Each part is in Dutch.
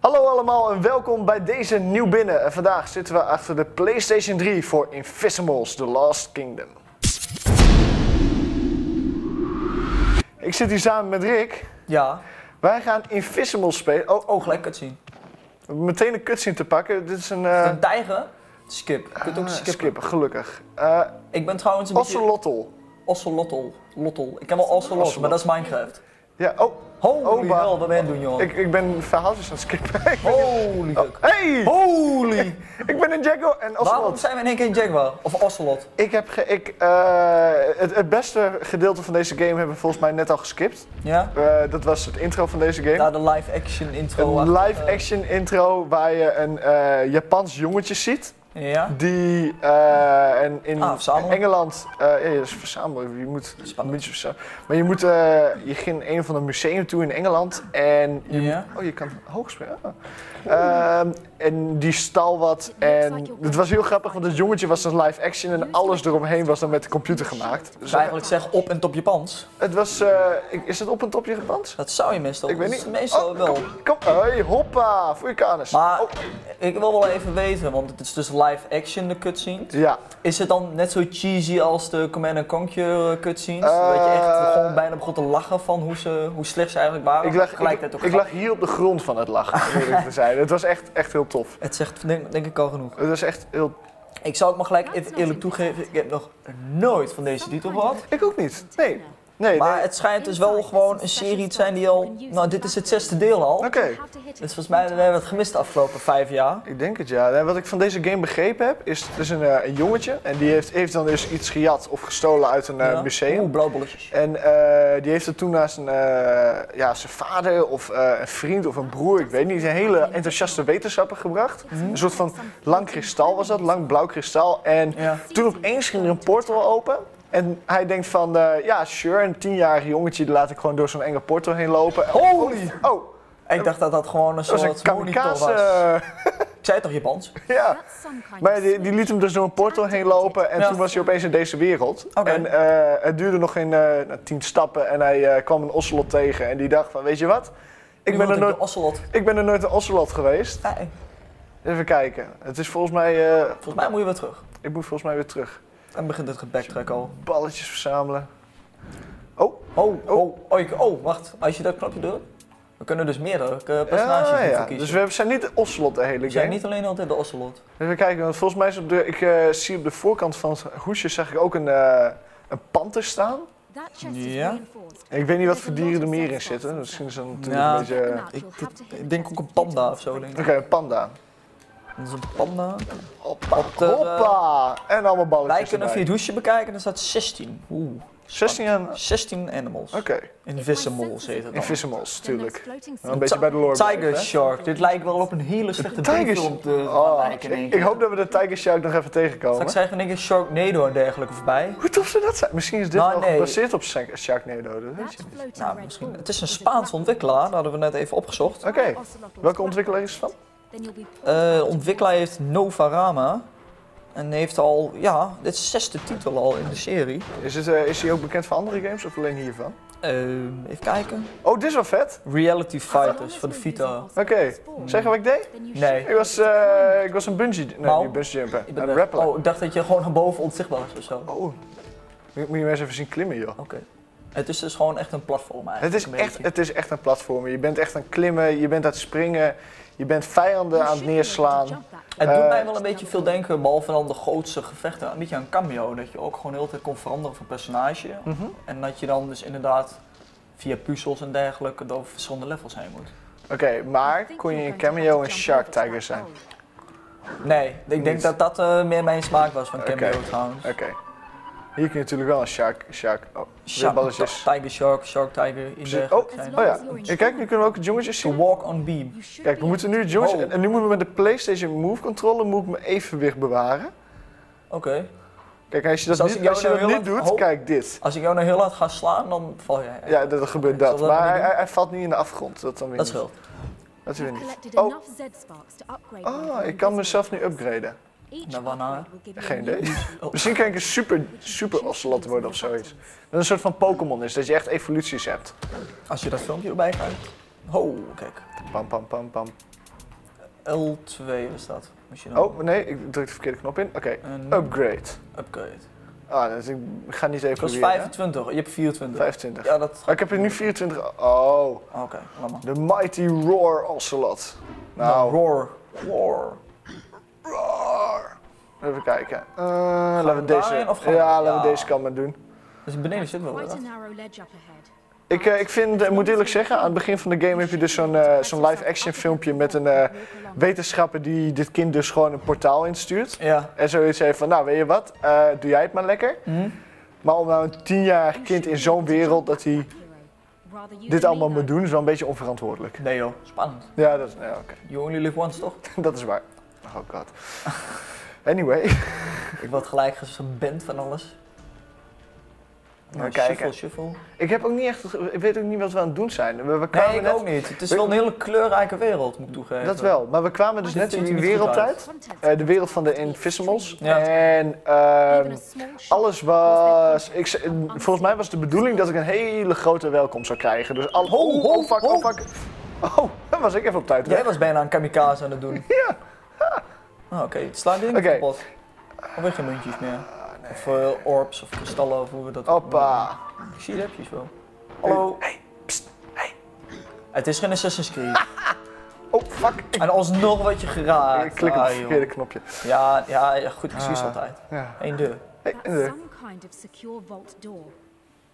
Hallo allemaal en welkom bij deze Nieuw Binnen. En vandaag zitten we achter de PlayStation 3 voor Invisimals The Last Kingdom. Ik zit hier samen met Rick. Ja. Wij gaan Invisimals spelen. Oh, Oh, gelijk cutscene. meteen een cutscene te pakken. Dit is een... eh, Een tijger? Skip. Je kunt ook ah, skippen. skippen, gelukkig. Eh Ik ben trouwens een beetje... Ocelotl. Ocelotl. Lottel. Ik ken wel Ocelot, Ocelot. maar dat is Minecraft. Ja, oh. Holy Oba. hell, wat ben je doen, joh? Ik, ik ben verhaaltjes aan het skippen. Holy Oh. Hey! Holy! Ik ben een Jago en Waarom Ocelot. zijn we in één keer een Jaguar? Of Ocelot? Ik heb ge- ik, eh, het, het beste gedeelte van deze game hebben we volgens mij net al geskipt. Ja? Eh, dat was het intro van deze game. Daar de live action intro. een live eh, action intro waar je een Japans jongetje ziet. Ja? Die eh, en in Ah. Engeland, eh ja, dus verzamelen, je moet Spannend. Maar je moet, eh, je ging een van de museum toe in Engeland en je, Ja. oh je kan hoog springen. Ah. Ehm, en die stal wat en het was heel grappig, want het jongetje was een live action en alles eromheen was dan met de computer gemaakt. Dus eigenlijk zeg op en top Japans. het was, is het op een topje gepand? Dat zou je meestal. Ik weet niet. Meestal Oh, wel. Kom, hey, hoppa, voor je kanus. Maar Oh, ik wil wel even weten, want het is dus live action de cutscene. ja, Is het dan net zo cheesy als de Command Conquer eh, cutscenes? Eh, dat je echt gewoon bijna begon te lachen van hoe, ze, hoe slecht ze eigenlijk waren? ik lag, ik, ook ik lag hier op de grond van het lachen, eerlijk te zijn. Het was echt, echt heel tof. Het zegt denk, denk ik al genoeg. Het was echt heel... Ik zou het maar gelijk even eerlijk toegeven, ik heb nog nooit van deze titel gehad. Ik ook niet. Nee. Nee, Maar nee. het schijnt dus wel gewoon een serie te zijn die al... Nou, dit is het zesde deel al. Oké. Dus volgens mij hebben we het gemist de afgelopen vijf jaar. Ik denk het ja. Wat ik van deze game begrepen heb, is het is een, eh, een jongetje. En die heeft, heeft dan dus iets gejat of gestolen uit een eh, Ja. museum. Oeh, blauwbolletjes. En eh, die heeft het toen naar zijn, eh, ja, zijn vader of eh, een vriend of een broer, ik weet niet, een hele enthousiaste wetenschapper gebracht. Een soort van lang kristal was dat, lang blauw kristal. En Ja. toen opeens ging er een portal open. En hij denkt van, eh, ja, sure, een tienjarig jongetje die laat ik gewoon door zo'n enge portal heen lopen. Holy! Oh, Ik dacht dat dat gewoon een dat was een soort monitor kamikaze. was. Ik zei toch Japans? ja. Maar die, die liet hem dus door een portal heen lopen en Ja. toen was hij opeens in deze wereld. En eh, het duurde nog geen eh, nou, tien stappen en hij eh, kwam een ocelot tegen en die dacht van, weet je wat? Ik ben, er nooit, Ocelot. ik ben er nooit een ocelot geweest. Nee, Even kijken. Het is volgens mij, eh, volgens mij moet je weer terug. ik moet volgens mij weer terug. Dan begint het gebacktrack al. Balletjes verzamelen. Oh, Oh, oh, oh, ik- oh, wacht. Als je dat knopje doet, we kunnen dus meerdere eh, personages ja, ja. kiezen. Dus we zijn niet de ocelot de hele We zijn niet alleen altijd de Ocelot. Even kijken, want volgens mij is op de, ik eh, zie op de voorkant van het hoesje zag ik ook een, eh, een panter staan. Ja. En ik weet niet wat voor dieren er meer in zitten. Misschien is dat natuurlijk Ja. een beetje... eh, Ik, ik denk ook een panda of zo, denk ik. Oké, een panda. Dat is een panda. Hoppa. Op de, Hoppa. En allemaal Wij balletjes kunnen via erbij. het hoesje bekijken, er staat 16. Oeh. 16 aan... 16 animals. Oké, Invisimals heet het dan. Invisimals, tuurlijk. Een beetje bij de lore Tiger blijven? Shark. Dit lijkt wel op een hele slechte Tiger film te Oh, lijken ik, hoop dat we de Tiger Shark nog even tegenkomen. Straks zeggen we denk ik Sharknado en dergelijke voorbij. Hoe tof zou dat zijn? Misschien is dit Nou, wel nee. gebaseerd op Shark- Sharknado, dat weet je niet. Nou, misschien. Het is een Spaanse ontwikkelaar, dat hadden we net even opgezocht. Oké, welke ontwikkelaar is het van? Eh, de ontwikkelaar heeft Novarama. En heeft al, ja, dit is de zesde titel al in de serie. Is, het, eh, is hij ook bekend van andere games of alleen hiervan? Eh, even kijken. Oh, dit is wel vet. Reality Fighters voor de Vita. Oké, zeg wat ik deed? Nee. Ik was, eh, ik was een bungee... Nee, Nou, niet bungee jumpen. Ik ben Een rappelen. Oh, ik dacht dat je gewoon naar boven onzichtbaar was of zo. Oké. Oh. Moet moet je eens even zien klimmen, joh. Het is dus gewoon echt een platform Het eigenlijk. is, een echt, het is echt een platform. Je bent echt aan het klimmen, je bent aan het springen, je bent vijanden aan het neerslaan. Het doet Eh, mij wel een beetje veel denken, behalve dan de grootste gevechten, een beetje aan Cameo. Dat je ook gewoon de hele tijd kon veranderen van personage. Mhm. En dat je dan dus inderdaad via puzzels en dergelijke door verschillende levels heen moet. Oké, maar kon je in Cameo een Shark Tiger zijn? Nee, ik denk Niet. dat dat eh, meer mijn smaak was van Cameo Oké. trouwens. Oké. Hier kun je natuurlijk wel een Shark... shark oh. Tiger Shark, Shark Tiger, in Precies. dergelijke Oh, zijn. oh ja, Ja, kijk, nu kunnen we ook het jongetjes To zien. walk on beam. Kijk, we moeten nu het jongetjes... Oh. En nu moeten we met de PlayStation Move controller moet ik mijn evenwicht bewaren. Oké. Kijk, als je Dus dat als niet, als je nou dat niet doet, kijk dit. Als ik jou nou heel hard ga slaan, dan val jij. Ja, dat, dat gebeurt dat. Maar hij, valt niet in de afgrond. Dat dan weer Dat scheelt. Dat weer niet. Oh. Oh, Oh, ik kan mezelf nu upgraden. Nou, waarna? Geen idee. Oh. Misschien kan ik een super, super ocelot worden of zoiets. Dat een soort van Pokémon is, dat je echt evoluties hebt. Als je dat filmpje erbij krijgt. Oh, kijk. Pam, pam, pam, pam. L2 was dat. Moest je dan Oh, nee, ik druk de verkeerde knop in. Oké, een upgrade. upgrade. Ah, dus ik ga niet even proberen, hè? 25, je hebt 24. 25. Ja, dat Oh, ik heb er nu 24. Oh, Oké, maar. de Mighty Roar Ocelot. Nou, Nou, roar. Roar. Even kijken. Eh, laten we deze. daarin of Ja, laten we deze kant maar doen. Dus beneden zit wel. Ik, eh, ik vind, ik moet eerlijk zeggen, aan het begin van de game heb je dus zo'n eh, zo'n live-action filmpje met een eh, wetenschapper die dit kind dus gewoon een portaal instuurt. Ja. En zoiets heeft van, nou weet je wat, eh, doe jij het maar lekker. Hm? Maar om nou een tienjarig kind in zo'n wereld dat hij dit allemaal moet doen, is wel een beetje onverantwoordelijk. Nee joh, spannend. Ja, dat is, ja, oké. You only live once toch? dat is waar. Oh god. Anyway, Ik word gelijk geband van alles. Nou, Nou, kijken. shuffle, shuffle. ik heb ook niet echt, ik weet ook niet wat we aan het doen zijn. We, we kwamen Nee, ik net, ook niet. Het is wel een hele kleurrijke wereld, moet ik toegeven. dat wel, maar we kwamen dus Dit net in die wereld uit. uit. Eh, de wereld van de Invisimals. Ja. En ehm, alles was. Ik, volgens mij was de bedoeling dat ik een hele grote welkom zou krijgen. Dus al. Ho, Oh, ho, oh, fuck, oh, ho. fuck. Oh, dan was ik even op tijd. Jij weg. was bijna een kamikaze aan het doen. Ja. Ah, Oké, het slaat ding Oké. kapot. Of heb je muntjes meer? Of eh, orbs of kristallen of hoe we dat Hoppa. Ik zie de appjes wel. Hallo. Hey, pst, hey. Het is geen Assassin's Creed. Oh, fuck. En alsnog wat je geraakt. ik klik op Ah, het verkeerde knopje. Ja, ja, ja, goed Ah. altijd. Ja. Eén deur. Hey, en de- Some kind of secure vault door.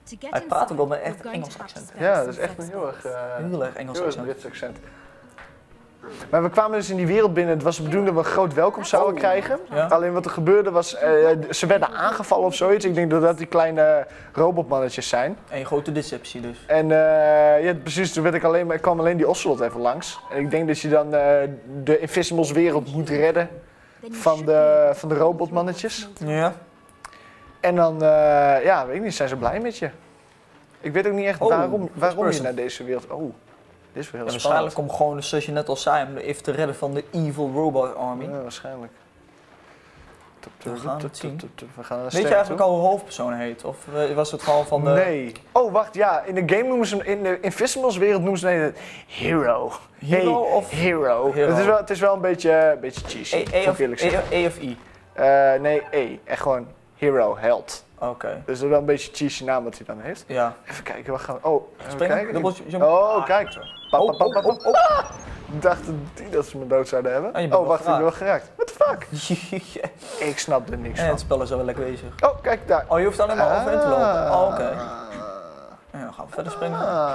To get Hij praat ook wel met echt Engels accent. Ja, dat is echt een heel erg. eh, Heel erg Engels heel erg accent. Brits accent. Maar we kwamen dus in die wereld binnen. Het was de bedoeling dat we een groot welkom zouden Oh. krijgen. Ja. Alleen wat er gebeurde was, eh, ze werden aangevallen of zoiets. Ik denk dat dat die kleine robotmannetjes zijn. Een grote deceptie dus. En eh, ja, precies, toen werd ik alleen, maar, kwam alleen die Ocelot even langs. En ik denk dat je dan eh, de Invisimals wereld moet redden van de, van de robotmannetjes. Ja. En dan, eh, ja, weet ik niet, zijn ze blij met je. Ik weet ook niet echt Oh, waarom, waarom je naar deze wereld... Oh, dit is wel heel Ja, spannend. waarschijnlijk om gewoon, zoals je net al zei, om even te redden van de evil robot army. Ja, waarschijnlijk. We gaan het zien. We gaan naar de Weet je eigenlijk al hoe hoofdpersoon heet? Of eh, was het gewoon van de... Nee. Oh, wacht, ja. In de game noemen ze hem, in de Invisimals wereld noemen ze het Hero. Hero Hey, of- Hero. Hero. Het, is wel, het is wel een beetje, een beetje cheesy, E, e, ik of, e, of I? Eh, nee, E. Echt gewoon Hero, held. Oké. Dus dat is wel een beetje cheesy naam wat hij dan heeft. Ja. Even kijken, wat gaan we... Oh, even Springen? kijken. Dubbeltje, jump. Oh, Ah, kijk. Pa, pa, Oh, pa, oh, pa, oh, oh. Ah! Dacht die dat ze me dood zouden hebben. Oh, Oh, wacht, ik ben wel geraakt. What the fuck? Ik snap er niks En het spel is wel lekker bezig. Oh, kijk daar. Oh, je hoeft alleen maar overheen te lopen. Oh, oké. Ah. Ja, dan gaan we verder springen. Ah.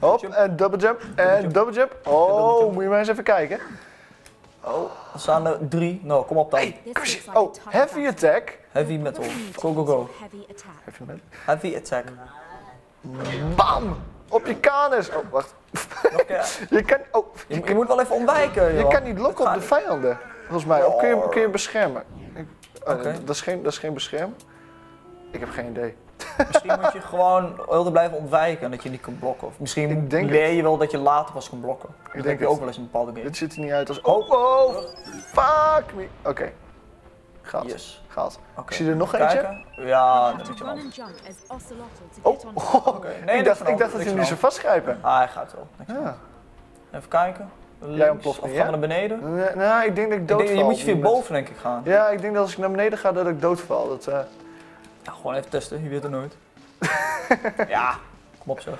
Hop, en double jump, en double jump. double Oh, jump. moet je maar eens even kijken. Oh, er staan er drie. Nou, kom op dan. Hey, Oh, heavy attack. Heavy metal. Go, go, go. Heavy attack. Heavy metal. Heavy attack. Bam! Op je kanus. Oh, wacht. Je kan, oh, Je, je moet wel even ontwijken, je joh. kan niet lokken op de vijanden. Volgens mij. Of kun je, kun je beschermen? Ik- oh, Oké. dat, is geen, dat is geen bescherm. Ik heb geen idee. Misschien moet je gewoon heel te blijven ontwijken en dat je niet kan blokken. Of misschien Ik leer je wel dat je later pas kan blokken. Dat denk heb je ook wel eens in bepaalde games. Dit ziet er niet uit als... Oh, oh, fuck me. Oké. Gaat. Yes. Gaat. Oké. Ik zie er nog Kijken. eentje. Ja, dat moet je wel. Oh, oh. Nee, ik dacht, ik dat van niet zo vastgrijpen. Ah, hij gaat wel. Ja. al. Even kijken. Jij Links, ontploft of gaan we naar beneden? Nee, nou, ik denk dat ik Ik doodval. denk, je moet je moment. boven denk ik gaan. Ja, ik denk dat als ik naar beneden ga dat ik doodval. Dat, eh, Ja, gewoon even testen, je weet het nooit. ja, kom op zeg.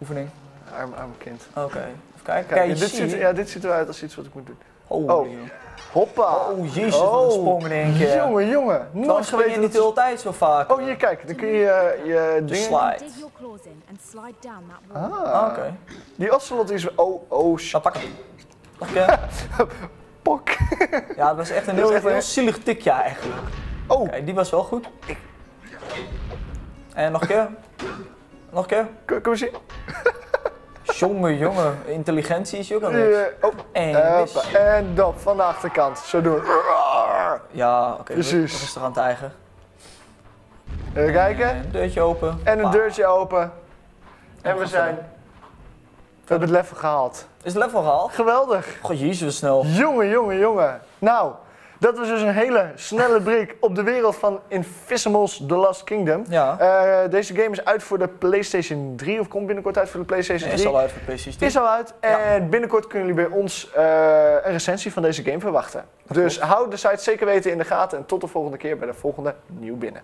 Oefening. arm, arm kind. Oké, even kijken. Kijk, je dit, ziet. ja, dit ziet eruit als iets wat ik moet doen. Holy. Oh. Hoppa! Oh, jezus, wat een sprong in één keer. Jongen, jongen. Nooit spring je geweten niet de dat... hele tijd zo vaak? Oh, hier, kijk. Dan kun je eh, je dingen... slide. Dig your claws in and slide down that wall. Ah, Ah, Oké, Die ocelot is... Oh, oh, shit. dan pak. Pok. Ja, dat was echt een heel, heel zielig tikje eigenlijk. Oh, Kijk, die was wel goed. En nog een keer. Nog een keer. kom, kom eens hier. Jongen, jongen. Intelligentie is je ook al niks. Eh, oh, En mis. hoppa. en dan van de achterkant. Zo doen. Ja, oké. Precies. Rustig aan het eigen. Even kijken. En een deurtje open. En een deurtje open. En En we zijn... We hebben het level gehaald. Is het level gehaald? Geweldig. God, jezus, snel. Jongen, jongen, jongen. Nou, dat was dus een hele snelle blik op de wereld van Invisimals The Last Kingdom. Ja, Eh, deze game is uit voor de PlayStation 3 of komt binnenkort uit voor de PlayStation 3. is al uit voor PlayStation 3. Is al uit en binnenkort kunnen jullie bij ons eh, een recensie van deze game verwachten. Dus hou de site zeker weten in de gaten en tot de volgende keer bij de volgende Nieuw Binnen.